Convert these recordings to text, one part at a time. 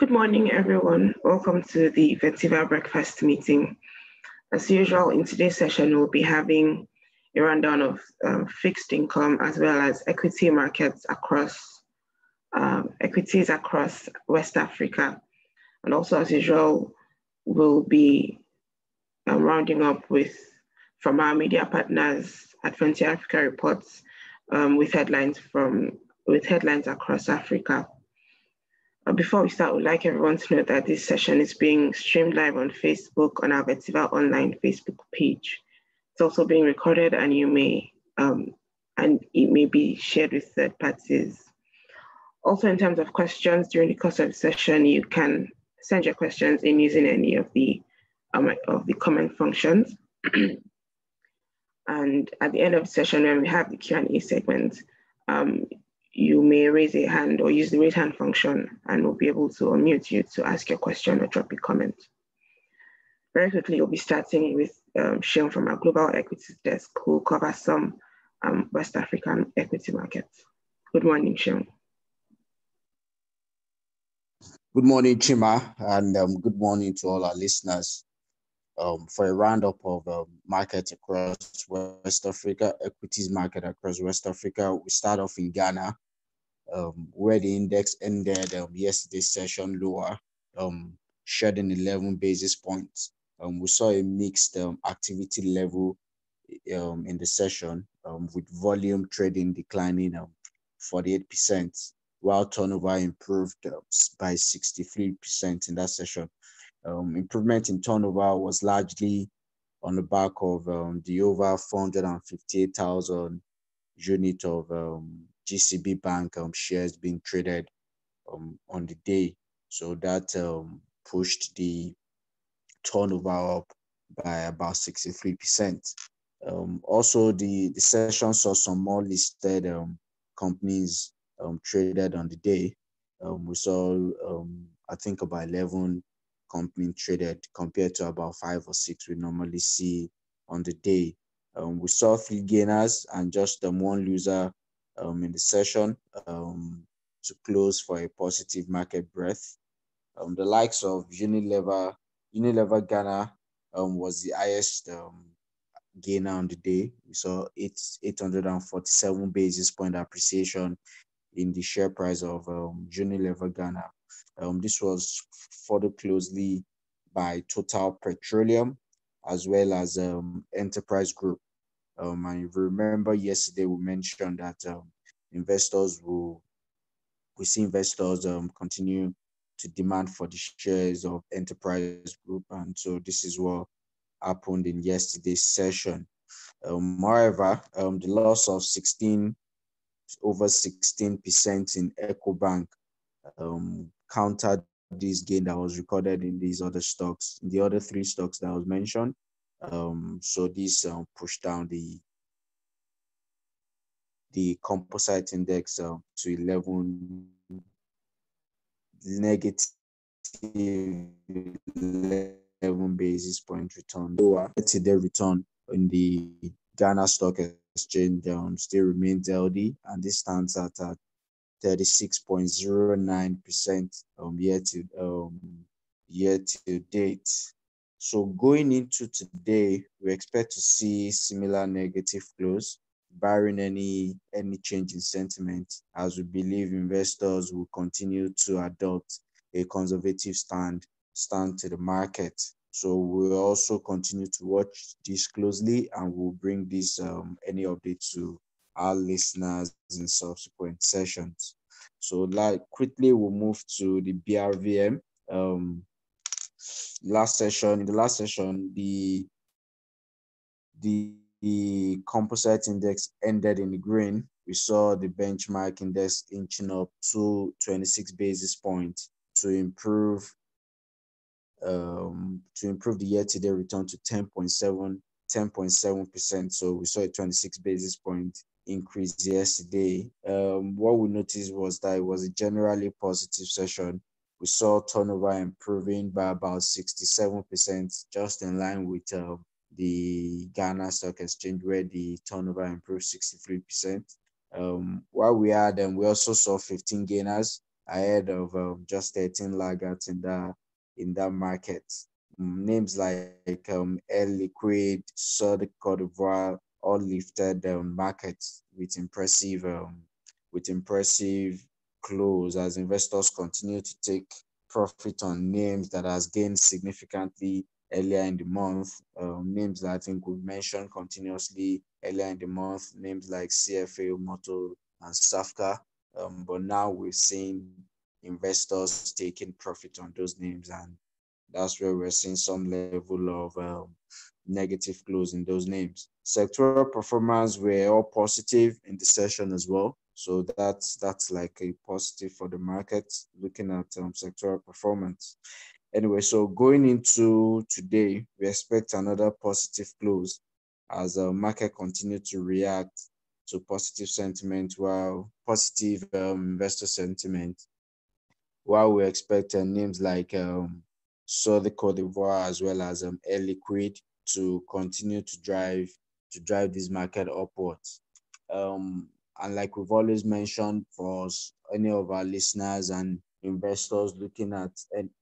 Good morning, everyone. Welcome to the Vetiva Breakfast meeting. As usual, in today's session, we'll be having a rundown of um, fixed income as well as equity markets across um, equities across West Africa. And also, as usual, we'll be um, rounding up with from our media partners at Frontier Africa Reports um, with headlines from with headlines across Africa. Before we start, we'd like everyone to know that this session is being streamed live on Facebook on our Vetiva Online Facebook page. It's also being recorded and you may, um, and it may be shared with third parties. Also, in terms of questions during the course of the session, you can send your questions in using any of the um, of the comment functions. and at the end of the session, when we have the Q&A segment, um, you may raise a hand or use the raise hand function and we'll be able to unmute you to ask your question or drop a comment. Very quickly, we'll be starting with um, from our Global Equities Desk who will cover some um, West African equity markets. Good morning, Sean. Good morning, Chima, and um, good morning to all our listeners. Um, for a roundup of um, markets across West Africa, equities market across West Africa, we start off in Ghana, um, where the index ended um, yesterday's session lower, um, shedding 11 basis points. Um, we saw a mixed um, activity level um, in the session, um, with volume trading declining um, 48%, while turnover improved uh, by 63% in that session. Um, improvement in turnover was largely on the back of um, the over 458,000 unit of um, GCB Bank um, shares being traded um, on the day. So that um, pushed the turnover up by about 63%. Um, also, the, the session saw some more listed um, companies um, traded on the day. Um, we saw, um, I think, about 11 companies traded compared to about five or six we normally see on the day. Um, we saw three gainers and just um, one loser um, in the session um, to close for a positive market breadth. Um, the likes of Unilever, Unilever Ghana um, was the highest um, gainer on the day. We saw eight, 847 basis point appreciation in the share price of um, Unilever Ghana. This was followed closely by Total Petroleum as well as Enterprise Group. Um, and you remember yesterday, we mentioned that um, investors will, we see investors um, continue to demand for the shares of Enterprise Group. And so this is what happened in yesterday's session. Um, moreover, um, the loss of 16, over 16% in EcoBank um, countered this gain that was recorded in these other stocks, the other three stocks that was mentioned. Um, so this um, pushed down the the composite index uh, to 11 negative 11 basis point return. Lower today return in the Ghana Stock Exchange um, still remains healthy, and this stands at uh, 36.09% um, year to um, year to date. So going into today, we expect to see similar negative flows, barring any any change in sentiment, as we believe investors will continue to adopt a conservative stand stand to the market. So we'll also continue to watch this closely, and we'll bring this um, any update to our listeners in subsequent sessions. So like quickly we'll move to the BRVM. Um, last session, in the last session, the, the, the composite index ended in the green. We saw the benchmark index inching up to 26 basis points to improve um, to improve the year-to-date return to 10.7 10.7%. So we saw a 26 basis point increase yesterday. Um, what we noticed was that it was a generally positive session. We saw turnover improving by about 67%, just in line with uh, the Ghana Stock Exchange, where the turnover improved 63%. Um, while we had, um, we also saw 15 gainers ahead of um, just 13 laggards in that in that market. Um, names like um, Air Liquide, Sud Cote d'Ivoire, all lifted um, market with impressive um, with impressive close as investors continue to take profit on names that has gained significantly earlier in the month. Um, names that I think we mentioned continuously earlier in the month, names like CFA, Moto, and SAFCA. Um, but now we're seeing investors taking profit on those names, and that's where we're seeing some level of um, negative close in those names. Sectoral performance were all positive in the session as well. So that's that's like a positive for the market looking at um, sectoral performance. Anyway, so going into today, we expect another positive close as the market continue to react to positive sentiment while positive um, investor sentiment. While we expect uh, names like um, Southern Cote d'Ivoire as well as um, Air Liquide to continue to drive to drive this market upwards. Um, and like we've always mentioned for us, any of our listeners and investors looking at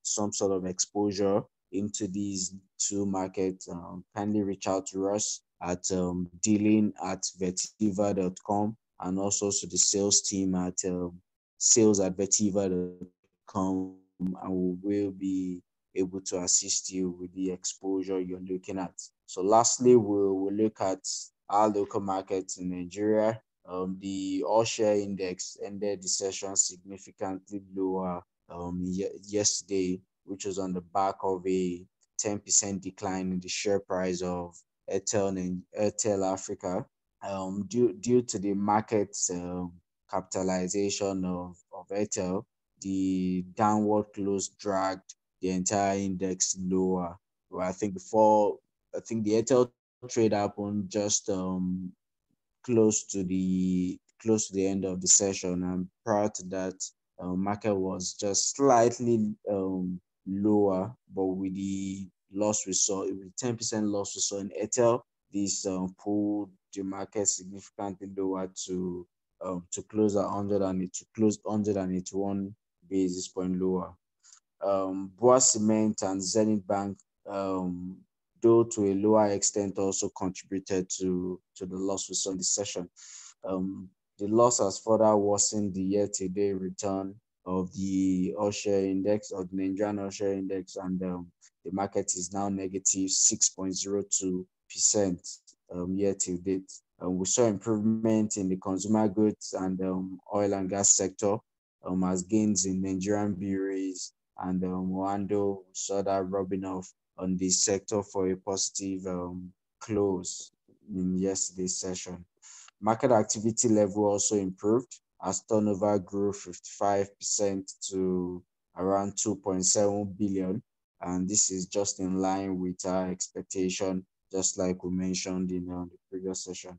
some sort of exposure into these two markets, um, kindly reach out to us at um, dealing at vetiva.com and also to the sales team at um, sales at vetiva.com and we will be able to assist you with the exposure you're looking at. So lastly, we'll, we'll look at our local markets in Nigeria um, the all share index ended the session significantly lower um, yesterday, which was on the back of a 10% decline in the share price of Airtel and Airtel Africa um, due, due to the market's um, capitalization of, of Airtel. The downward close dragged the entire index lower. Well, I think before, I think the Airtel trade happened just um, close to the close to the end of the session and prior to that uh, market was just slightly um, lower but with the loss we saw with 10% loss we saw in Airtel, this um, pulled the market significantly lower to um, to close at 100 and to close 181 basis point lower. Um, BUA Cement and Zenith Bank um, though to a lower extent also contributed to, to the loss we saw in the session. Um, the loss has further worsened the year-to-date return of the all-share index or the Nigerian all-share index, and um, the market is now negative 6.02% um, year-to-date. Um, we saw improvement in the consumer goods and um, oil and gas sector um, as gains in Nigerian breweries and um, Oando saw that rubbing off on the sector for a positive um, close in yesterday's session. Market activity level also improved as turnover grew 55% to around 2.7 billion. And this is just in line with our expectation, just like we mentioned in uh, the previous session.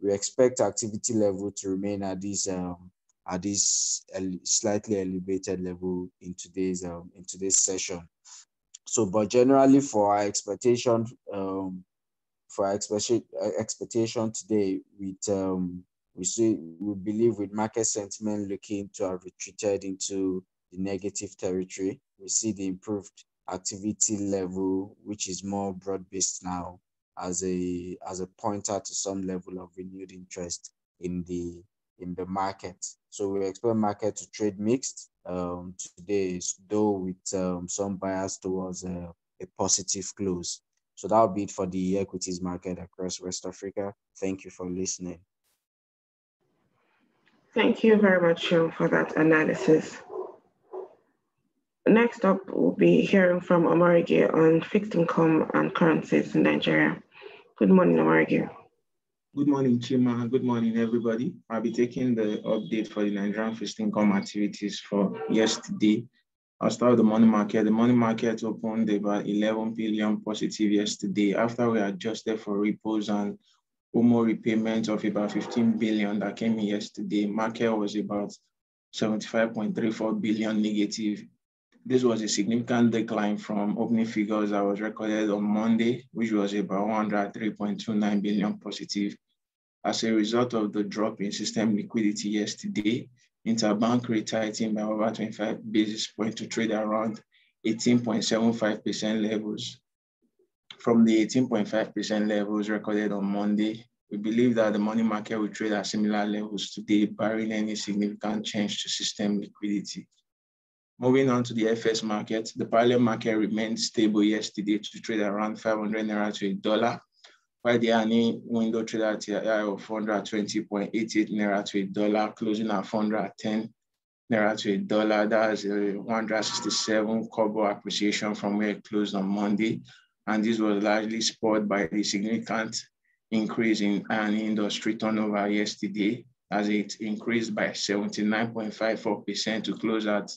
We expect activity level to remain at this um, at this slightly elevated level in today's um, in today's session. So, but generally for our expectation, um, for our expectation, expectation today, with um, we see we believe with market sentiment looking to have retreated into the negative territory, we see the improved activity level, which is more broad-based now, as a as a pointer to some level of renewed interest in the in the market. So we expect market to trade mixed um, today, though with um, some bias towards a, a positive close. So that'll be it for the equities market across West Africa. Thank you for listening. Thank you very much, for that analysis. Next up, we'll be hearing from Omarige on fixed income and currencies in Nigeria. Good morning, Omarige. Good morning, Chima. Good morning, everybody. I'll be taking the update for the Nigerian fixed income activities for yesterday. I'll start with the money market. The money market opened about 11 billion positive yesterday after we adjusted for repos and OMO repayment of about 15 billion that came in yesterday. Market was about 75.34 billion negative. This was a significant decline from opening figures that was recorded on Monday, which was about 103.29 billion positive. As a result of the drop in system liquidity yesterday, interbank rate tightening by over 25 basis points to trade around 18.75% levels. From the 18.5% levels recorded on Monday, we believe that the money market will trade at similar levels today, barring any significant change to system liquidity. Moving on to the FX market, the parallel market remained stable yesterday to trade around 500 naira to a dollar, while the I&E window traded at a of 420.88 naira to a dollar, closing at 410 naira to a dollar. That's a 167 kobo appreciation from where it closed on Monday. And this was largely spurred by the significant increase in iron industry turnover yesterday, as it increased by 79.54% to close at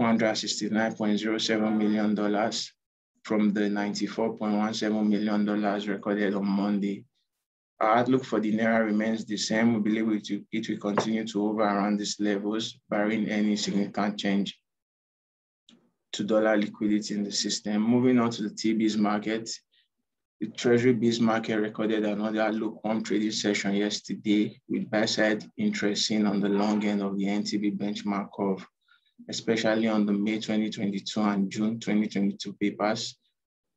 $169.07 million from the $94.17 million recorded on Monday. Our outlook for the Naira remains the same. We believe it will, it will continue to hover around these levels, barring any significant change to dollar liquidity in the system. Moving on to the T-bills market, the Treasury bills market recorded another lukewarm trading session yesterday with buy-side interest seen on the long end of the NTB benchmark curve, especially on the May 2022 and June 2022 papers.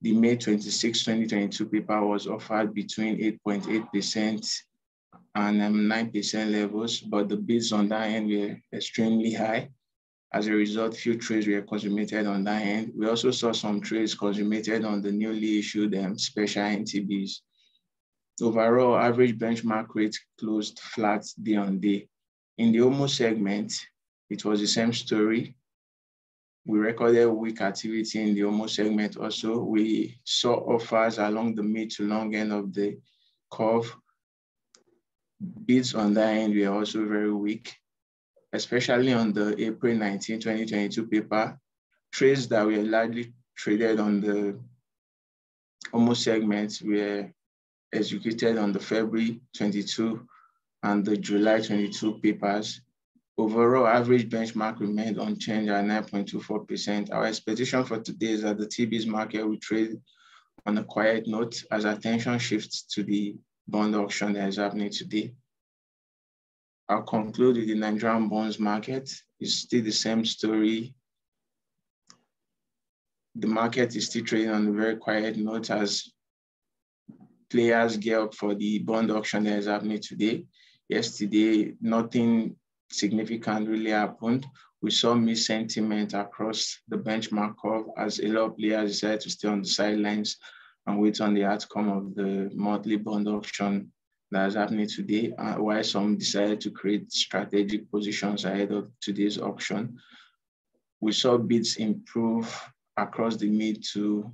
The May 26, 2022 paper was offered between 8.8% and 9% um, levels, but the bids on that end were extremely high as a result, few trades were consummated on that end. We also saw some trades consummated on the newly issued um, special NTBs. Overall, average benchmark rates closed flat day on day. In the OMO segment, it was the same story. We recorded weak activity in the OMO segment also. We saw offers along the mid to long end of the curve. Bids on that end were also very weak especially on the April 19, 2022 paper, trades that were largely traded on the OMO segments were executed on the February 22 and the July 22 papers. Overall, average benchmark remained unchanged at 9.24%. Our expectation for today is that the T-bills market will trade on a quiet note as attention shifts to the bond auction that is happening today. I'll conclude with the Nigerian bonds market. It's still the same story. The market is still trading on a very quiet note as players gear up for the bond auction that is happening today. Yesterday, nothing significant really happened. We saw mixed sentiment across the benchmark curve as a lot of players decided to stay on the sidelines and wait on the outcome of the monthly bond auction that's happening today, uh, why some decided to create strategic positions ahead of today's auction. We saw bids improve across the mid to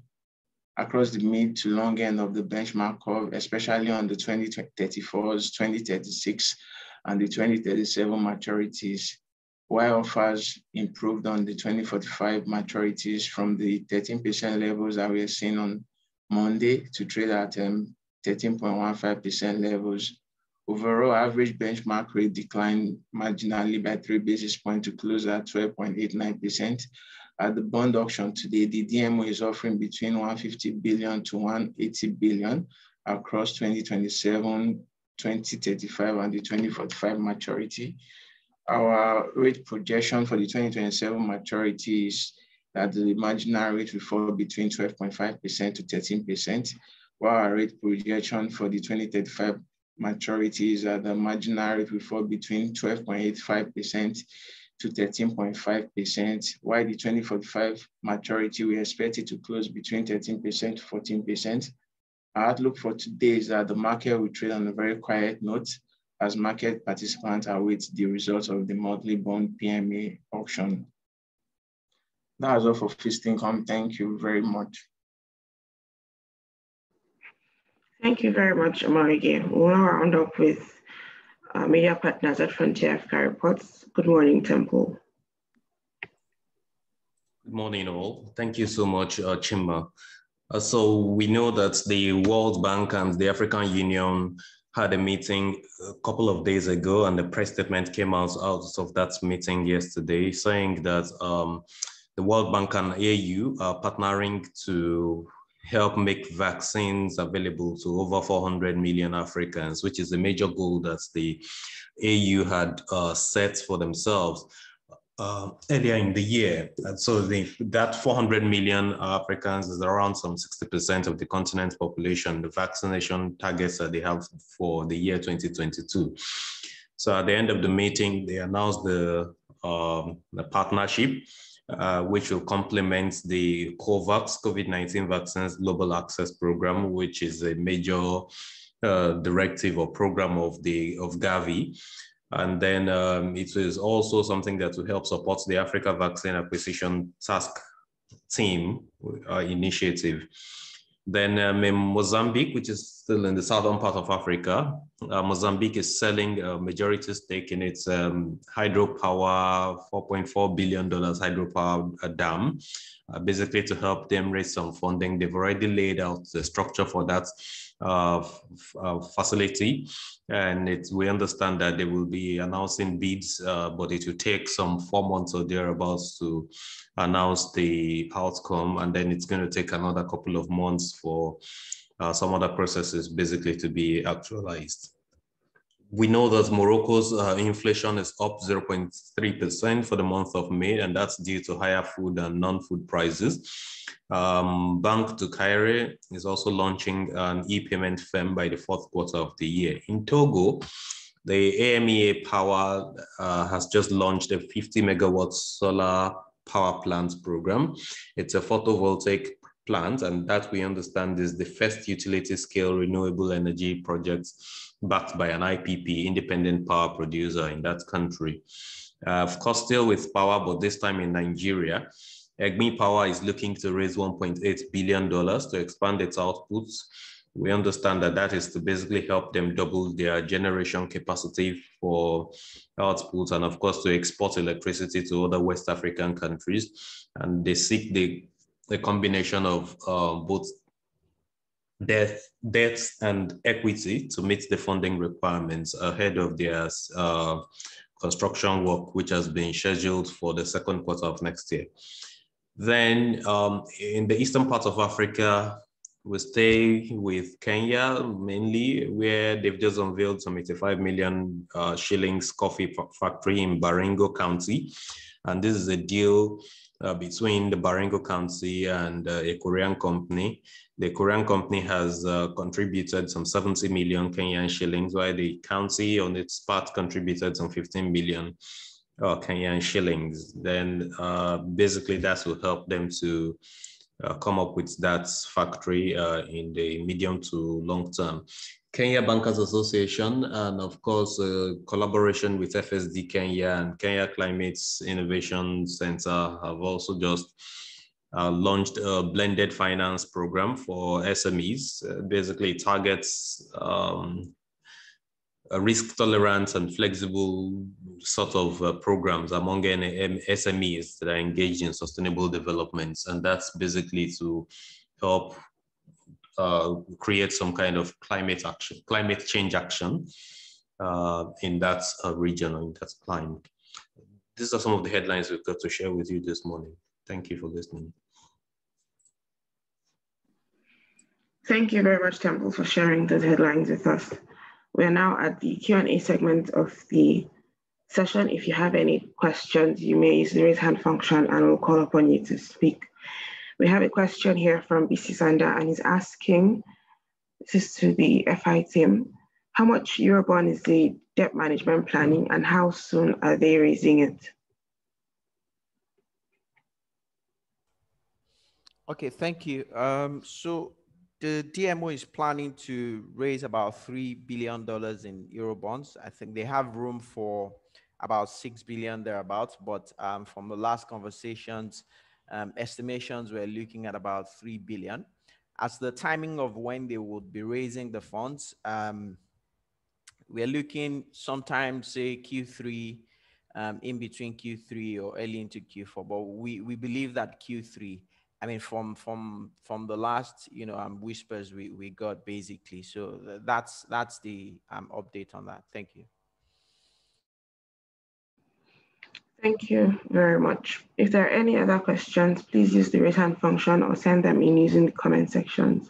across the mid to long end of the benchmark curve, especially on the 2034s, 2036, and the 2037 maturities, while offers improved on the 2045 maturities from the 13% levels that we are seeing on Monday to trade at um, 13.15% levels. Overall average benchmark rate declined marginally by three basis points to close at 12.89%. At the bond auction today, the DMO is offering between 150 billion to 180 billion across 2027, 2035, and the 2045 maturity. Our rate projection for the 2027 maturity is that the marginal rate will fall between 12.5% to 13% while our rate projection for the 2035 maturity is that the marginal rate will fall between 12.85% to 13.5%, while the 2045 maturity we expect it to close between 13% to 14%. Our outlook for today is that the market will trade on a very quiet note as market participants await the results of the monthly bond PMA auction. That's all for fixed income. Thank you very much. Thank you very much, Omarige. We'll now round up with uh, media partners at Frontier Africa Reports. Good morning, Temple. Good morning, all. Thank you so much, uh, Chima. Uh, so we know that the World Bank and the African Union had a meeting a couple of days ago, and the press statement came out, out of that meeting yesterday, saying that um, the World Bank and AU are partnering to help make vaccines available to over 400 million Africans, which is a major goal that the AU had uh, set for themselves uh, earlier in the year. And so the, that 400 million Africans is around some 60% of the continent's population, the vaccination targets that they have for the year 2022. So at the end of the meeting, they announced the, um, the partnership, uh, which will complement the COVAX COVID-19 Vaccines Global Access Program, which is a major uh, directive or program of the of Gavi. And then um, it is also something that will help support the Africa Vaccine Acquisition Task Team uh, initiative. Then um, in Mozambique, which is still in the southern part of Africa, uh, Mozambique is selling a majority stake in its um, hydropower, $4.4 billion hydropower uh, dam, uh, basically to help them raise some funding. They've already laid out the structure for that uh, uh, facility. And it, we understand that they will be announcing bids, uh, but it will take some four months or thereabouts to announce the outcome. And then it's going to take another couple of months for uh, some other processes basically to be actualized. We know that Morocco's uh, inflation is up 0.3% for the month of May, and that's due to higher food and non-food prices. Um, Banque du Caire is also launching an e-payment firm by the fourth quarter of the year. In Togo, the AMEA Power uh, has just launched a 50 megawatt solar power plant program. It's a photovoltaic plant, and that we understand is the first utility scale renewable energy project backed by an IPP, independent power producer in that country. Uh, of course, still with power, but this time in Nigeria. Egbin Power is looking to raise $1.8 billion to expand its outputs. We understand that that is to basically help them double their generation capacity for outputs and of course to export electricity to other West African countries. And they seek the, the combination of uh, both debt, debt and equity to meet the funding requirements ahead of their uh, construction work, which has been scheduled for the second quarter of next year. Then um, in the eastern part of Africa, we stay with Kenya mainly, where they've just unveiled some 85 million uh, shillings coffee factory in Baringo County. And this is a deal uh, between the Baringo County and uh, a Korean company. The Korean company has uh, contributed some 70 million Kenyan shillings, while the county on its part contributed some 15 million uh, Kenyan shillings, then uh, basically that will help them to uh, come up with that factory in the medium to long term. Kenya Bankers Association and of course uh, collaboration with FSD Kenya and Kenya Climate Innovation Center have also just uh, launched a blended finance program for SMEs. basically targets um, risk tolerance and flexible sort of uh, programs among SMEs that are engaged in sustainable developments. And that's basically to help uh, create some kind of climate action, climate change action uh, in that uh, region or in that climate. These are some of the headlines we've got to share with you this morning. Thank you for listening. Thank you very much, Temple, for sharing those headlines with us. We're now at the Q&A segment of the session. If you have any questions, you may use the raise hand function and we'll call upon you to speak. We have a question here from BC Sander and he's asking, this is to the FI team, how much Eurobond is the debt management planning and how soon are they raising it? Okay, thank you. Um, so the DMO is planning to raise about $3 billion in Euro bonds. I think they have room for about 6 billion thereabouts, but um, from the last conversations, um, estimations were looking at about 3 billion. As the timing of when they would be raising the funds, um, we're looking sometimes say Q3, um, in between Q3 or early into Q4, but we, we believe that Q3 I mean, from from from the last, you know, um, whispers we we got basically. So that's that's the um, update on that. Thank you. Thank you very much. If there are any other questions, please use the raise hand function or send them in using the comment sections.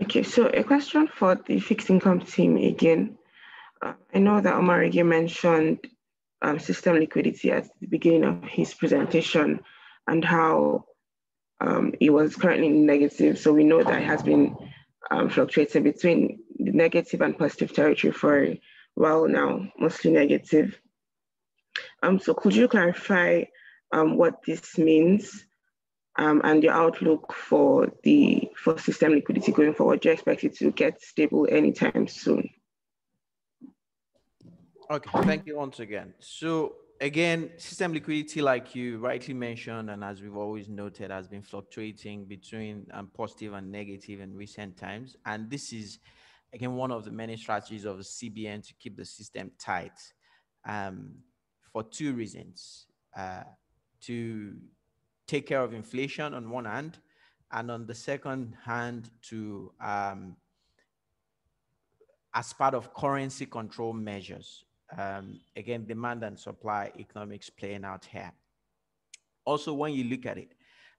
Okay, so a question for the fixed income team again. Uh, I know that Omarige mentioned um, system liquidity at the beginning of his presentation and how um, it was currently negative. So we know that it has been um, fluctuating between the negative and positive territory for a while now, mostly negative. Um, so could you clarify um, what this means um, and your outlook for the for system liquidity going forward? Do you expect it to get stable anytime soon? Okay, thank you once again. So again, system liquidity, like you rightly mentioned, and as we've always noted, has been fluctuating between um, positive and negative in recent times. And this is, again, one of the many strategies of the CBN to keep the system tight um, for two reasons. Uh, to take care of inflation on one hand, and on the second hand, to um, as part of currency control measures. Um, again, demand and supply economics playing out here. Also, when you look at it,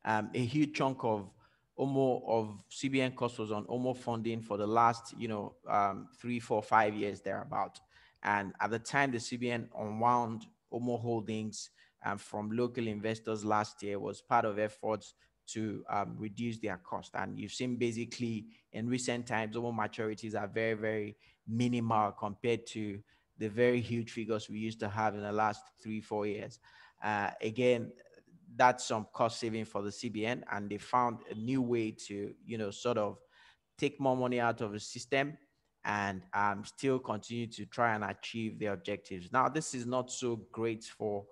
um, a huge chunk of OMO of CBN costs was on OMO funding for the last, you know, um, three, four, five years thereabout. And at the time the CBN unwound OMO holdings um, from local investors last year was part of efforts to um, reduce their cost. And you've seen basically in recent times, OMO maturities are very, very minimal compared to the very huge figures we used to have in the last three, four years. Uh, again, that's some cost saving for the CBN, and they found a new way to, you know, sort of take more money out of the system and um, still continue to try and achieve their objectives. Now, this is not so great for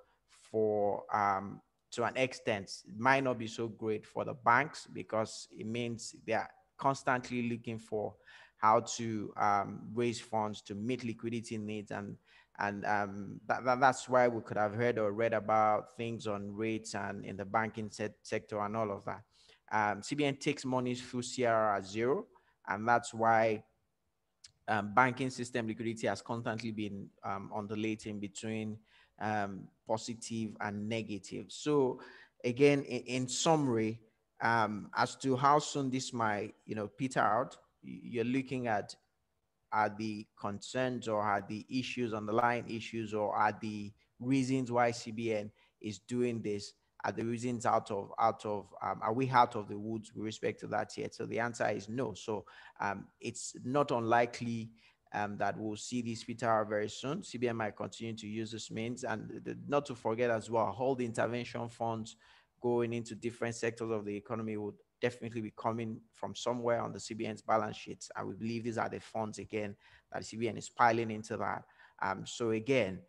for um, to an extent. It might not be so great for the banks because it means they are constantly looking for how to um, raise funds to meet liquidity needs and and um, that, that, that's why we could have heard or read about things on rates and in the banking sector and all of that. Um, CBN takes money through CRR at zero, and that's why um, banking system liquidity has constantly been um, undulating between um, positive and negative. So again, in, in summary, um, as to how soon this might, you know, peter out, you're looking at are the concerns or are the issues, underlying issues, or are the reasons why CBN is doing this? Are the reasons out of out of um, are we out of the woods with respect to that yet? So the answer is no. So um, it's not unlikely um, that we'll see this peter very soon. CBN might continue to use this means, and the, not to forget as well, all the intervention funds going into different sectors of the economy would definitely be coming from somewhere on the CBN's balance sheets. And we believe these are the funds again that CBN is piling into that. Um, so again,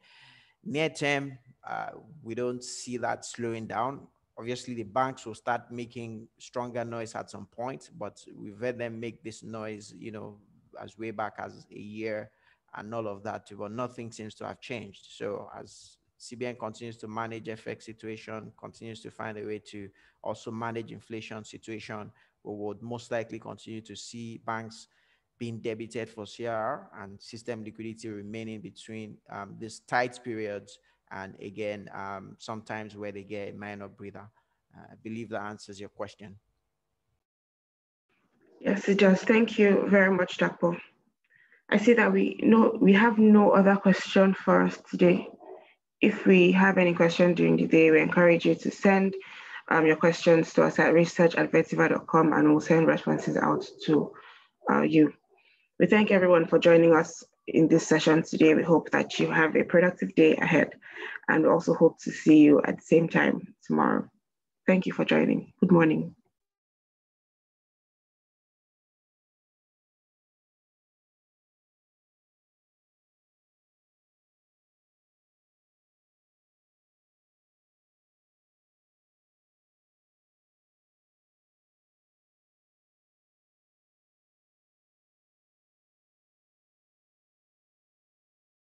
near term, uh, we don't see that slowing down. Obviously, the banks will start making stronger noise at some point, but we've heard them make this noise, you know, as way back as a year and all of that, but nothing seems to have changed. So as CBN continues to manage FX situation, continues to find a way to also manage inflation situation. We would most likely continue to see banks being debited for CR and system liquidity remaining between um, these tight periods and again, um, sometimes where they get a minor breather. Uh, I believe that answers your question. Yes, it does. Thank you very much, Dapo. I see that we no we have no other question for us today. If we have any questions during the day, we encourage you to send um, your questions to us at research at vetiva.com and we'll send responses out to uh, you. We thank everyone for joining us in this session today. We hope that you have a productive day ahead and we also hope to see you at the same time tomorrow. Thank you for joining. Good morning.